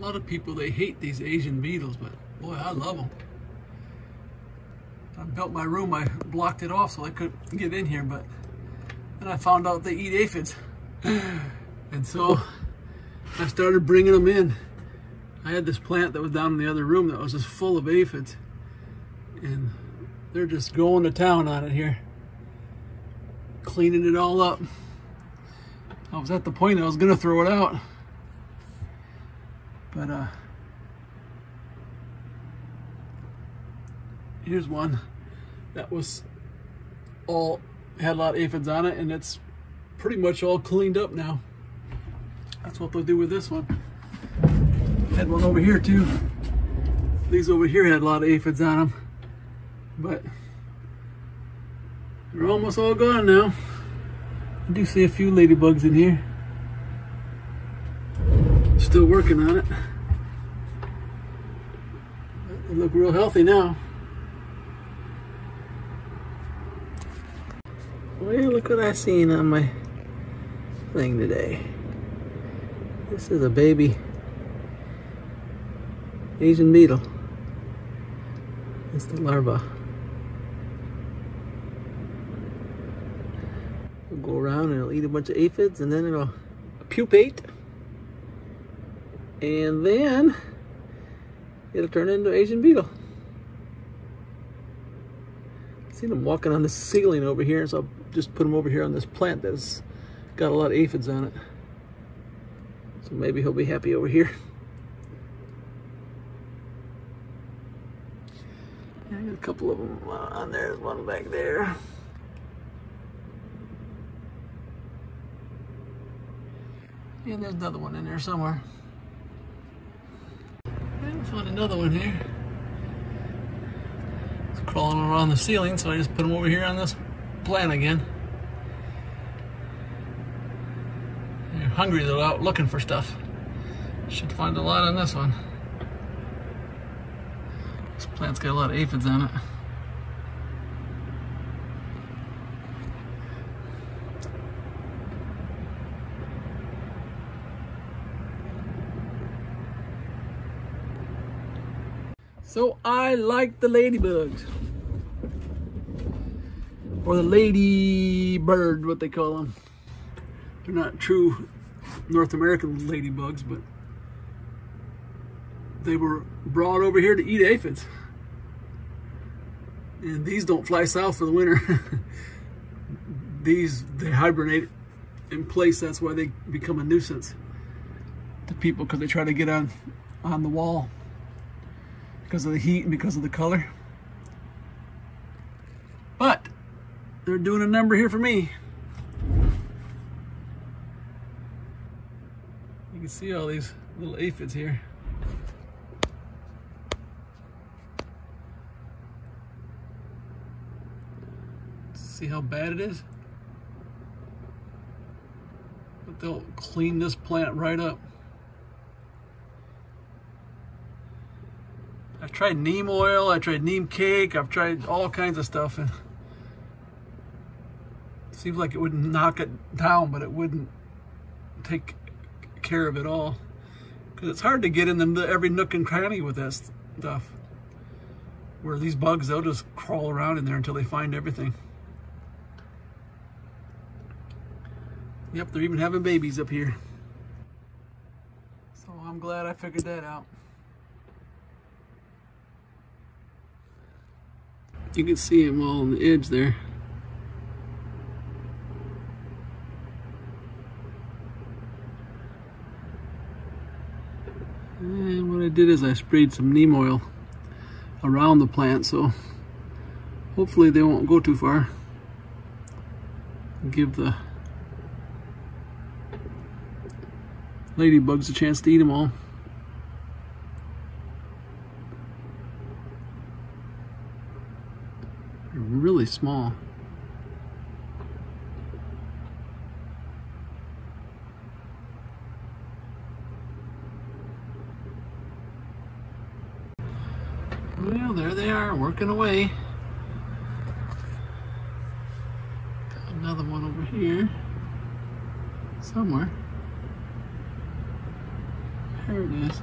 A lot of people, they hate these Asian beetles, but boy, I love them. I built my room, I blocked it off so I couldn't get in here, but then I found out they eat aphids. And so I started bringing them in. I had this plant that was down in the other room that was just full of aphids. And they're just going to town on it here. Cleaning it all up. I was at the point I was gonna throw it out. But uh here's one that was all had a lot of aphids on it and it's pretty much all cleaned up now. That's what they'll do with this one. Had one over here too. These over here had a lot of aphids on them, but they're almost all gone now. I do see a few ladybugs in here. Still working on it. They look real healthy now. Well, look what I seen on my thing today. This is a baby Asian beetle. It's the larva. It'll go around and it'll eat a bunch of aphids and then it'll pupate. And then it'll turn into Asian beetle. Seen them walking on the ceiling over here, so I'll just put them over here on this plant that's got a lot of aphids on it. So maybe he'll be happy over here. I got a couple of them on there. There's one back there. And there's another one in there somewhere. I found another one here. It's crawling around the ceiling, so I just put them over here on this plant again. They're hungry, they're out looking for stuff. Should find a lot on this one. This plant's got a lot of aphids on it. So I like the ladybugs. Or the lady bird, what they call them. They're not true North American ladybugs, but they were brought over here to eat aphids. And these don't fly south for the winter. these, they hibernate in place. That's why they become a nuisance to people because they try to get on, on the wall because of the heat and because of the color. But they're doing a number here for me. You can see all these little aphids here. See how bad it is? But they'll clean this plant right up. Tried neem oil, I tried neem cake, I've tried all kinds of stuff and it seems like it would knock it down, but it wouldn't take care of it all. Because it's hard to get in the, every nook and cranny with that stuff. Where these bugs, they'll just crawl around in there until they find everything. Yep, they're even having babies up here. So I'm glad I figured that out. You can see them all on the edge there. And what I did is I sprayed some neem oil around the plant so hopefully they won't go too far. Give the ladybugs a chance to eat them all. They're really small. Well, there they are, working away. Got another one over here. Somewhere. There it is.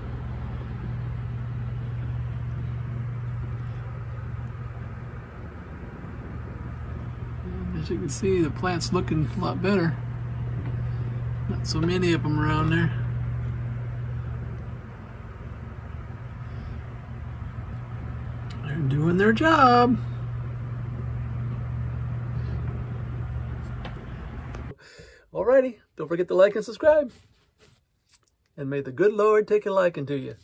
As you can see, the plant's looking a lot better. Not so many of them around there. They're doing their job. Alrighty, don't forget to like and subscribe. And may the good Lord take a liking to you.